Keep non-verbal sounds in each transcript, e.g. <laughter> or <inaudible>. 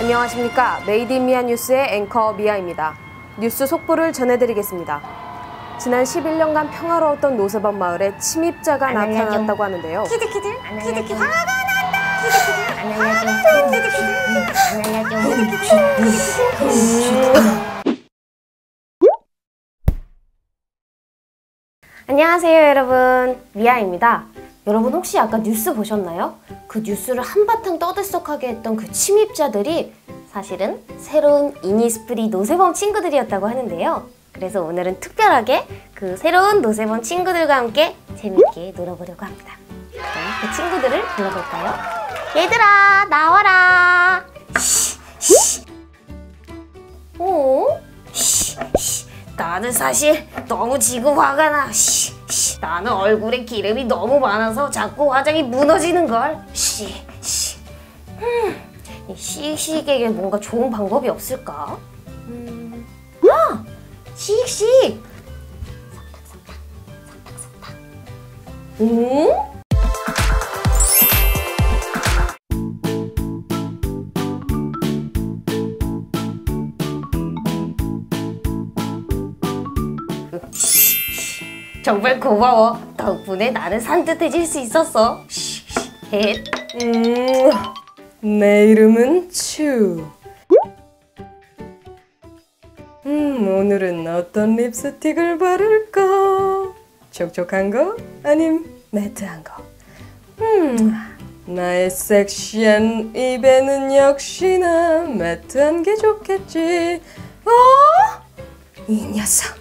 안녕하십니까. Made in 미아 뉴스의 앵커 미아입니다. 뉴스 속보를 전해드리겠습니다. 지난 11년간 평화로웠던 노세범 마을에 침입자가. 나타났다고 하는데요. 키드키들 안 키드키들 알려줘. 화가 난다. 안녕하세요 여러분 미아입니다 여러분 혹시 아까 뉴스 보셨나요? 그 뉴스를 한바탕 떠들썩하게 했던 그 침입자들이 사실은 새로운 이니스프리 노세범 친구들이었다고 하는데요 그래서 오늘은 특별하게 그 새로운 노세범 친구들과 함께 재밌게 놀아보려고 합니다 그럼 그 친구들을 불러볼까요? 얘들아 나와라 어? 나는 사실 너무 지금 화가 나. 씨, 씨, 나는 얼굴에 기름이 너무 많아서 자꾸 화장이 무너지는 걸. 씨, 씨. 음, 이 씩씩에게 뭔가 좋은 방법이 없을까? 음, 아, 씩씩. 오? 정말 고마워. 덕분에 나는 산뜻해질 수 있었어. 헷. 음, 내 이름은 추. 음, 오늘은 어떤 립스틱을 바를까? 촉촉한 거? 아님 매트한 거? 음, 나의 섹시한 입에는 역시나 매트한 게 좋겠지. 어? 이 녀석.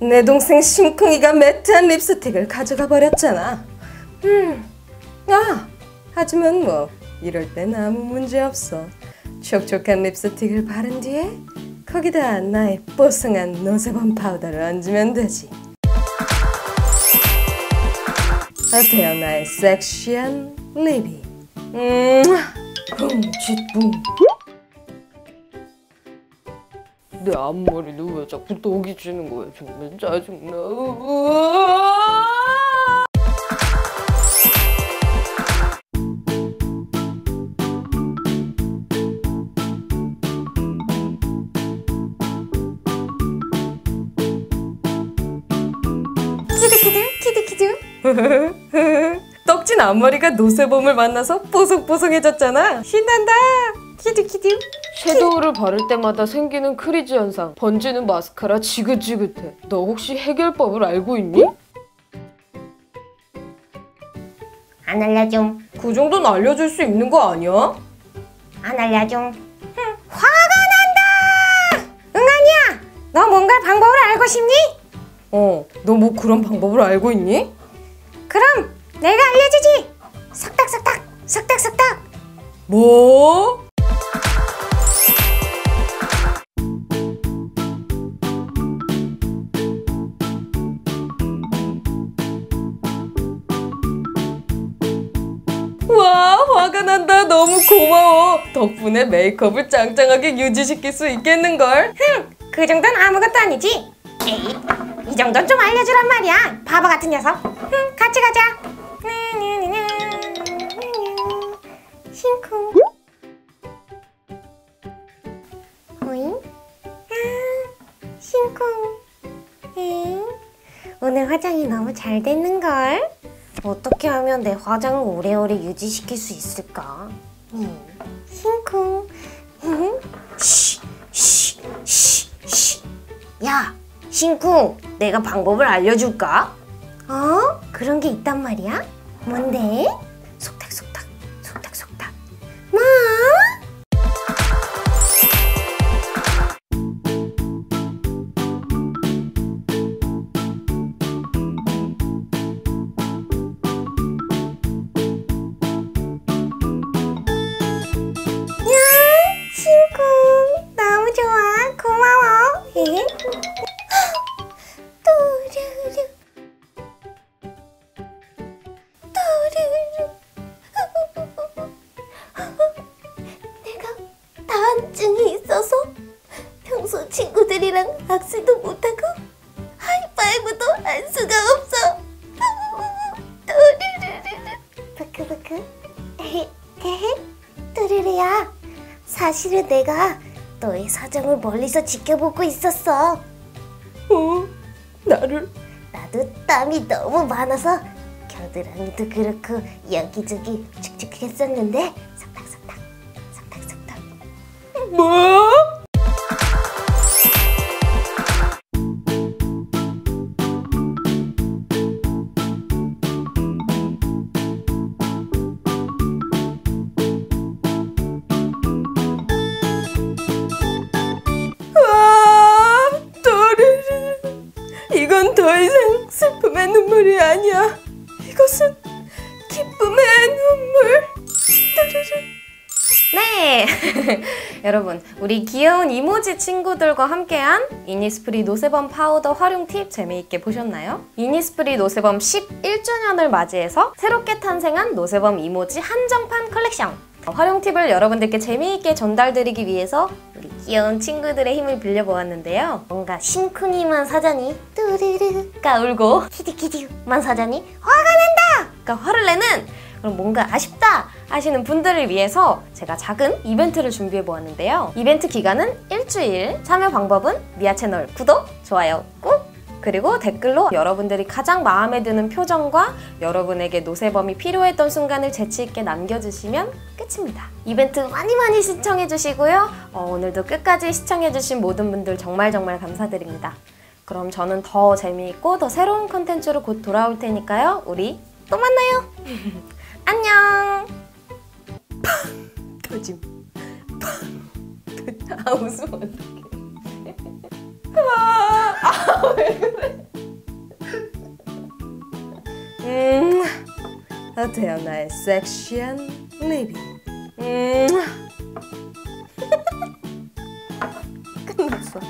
내 동생 심쿵이가 매트한 립스틱을 가져가 버렸잖아. 음, 아, 하지만 뭐 이럴 땐 아무 문제 없어. 촉촉한 립스틱을 바른 뒤에 거기다 나의 뽀송한 노세범 파우더를 얹으면 되지. 어때요, 나의 섹시한 립이? 음, 붕칫붕. 내 앞머리는 왜 자꾸 녹이 지는 거야? 정말 짜증나. 으아! 키드키들 키드키들 <laughs> 떡진 앞머리가 노세범을 만나서 뽀송뽀송해졌잖아. 신난다. 키드키들 섀도우를 바를 때마다 생기는 crease 현상, 번지는 마스카라 지긋지긋해. 너 혹시 해결법을 알고 있니? 안 알려줘. 그 정도는 알려줄 수 있는 거 아니야? 안 알려줘. 화가 난다 응 아니야 너 뭔가 방법을 알고 싶니? 어, 너 뭐 그런 방법을 알고 있니? 그럼 내가 알려주지 석탁석탁 석탁석탁 뭐? 화가 난다. 너무 고마워. 덕분에 메이크업을 짱짱하게 유지시킬 수 있겠는걸? 그 정도는 아무것도 아니지? 에이 이 정도는 좀 알려주란 말이야. 바보 같은 녀석. 응, 같이 가자. 심쿵. 오잉? 아, 심쿵. 엥 오늘 화장이 너무 잘 됐는걸 어떻게 하면 내 화장을 오래오래 유지시킬 수 있을까 음, 쉬. 야, 신쿵, 내가 방법을 알려줄까? 어? 그런 게 있단 말이야? 뭔데? 에? 또르르. 또르르. 내가 다한증이 있어서 평소 친구들이랑 악수도 못하고 하이파이브도 할 수가 없어. 또르르르. 부크부크. 에헤, 헤헤. 또르르야. 사실은 내가 너의 사정을 멀리서 지켜보고 있었어. 어? 나를 나도 땀이 너무 많아서 겨드랑이도 그렇고 여기저기 축축했었는데 석탁석탁 석탁석탁 뭐? 눈물이 아니야. 이것은 기쁨의 눈물. 네! <laughs> 여러분, 우리 귀여운 이모지 친구들과 함께한 이니스프리 노세범 파우더 활용 팁 재미있게 보셨나요? 이니스프리 노세범 11주년을 맞이해서 새롭게 탄생한 노세범 이모지 한정판 컬렉션! 활용 팁을 여러분들께 재미있게 전달드리기 위해서 귀여운 친구들의 힘을 빌려보았는데요. 뭔가 심쿵이만 사자니 뚜르르가 울고 키디키디만 사자니 화가 난다! 가 화를 내는 그럼 뭔가 아쉽다 하시는 분들을 위해서 제가 작은 이벤트를 준비해 보았는데요. 이벤트 기간은 일주일, 참여 방법은 미아 채널 구독, 좋아요 꾹! 그리고 댓글로 여러분들이 가장 마음에 드는 표정과 여러분에게 노세범이 필요했던 순간을 재치있게 남겨주시면 끝입니다. 이벤트 많이 많이 시청해주시고요. 어, 오늘도 끝까지 시청해주신 모든 분들 정말 정말 감사드립니다. 그럼 저는 더 재미있고 더 새로운 컨텐츠로 곧 돌아올 테니까요. 우리 또 만나요. <laughs> 안녕. 터짐. <laughs> 아 웃으면 어떡해. 음, 태연아의 섹시한 리빙. 음. 끝났어.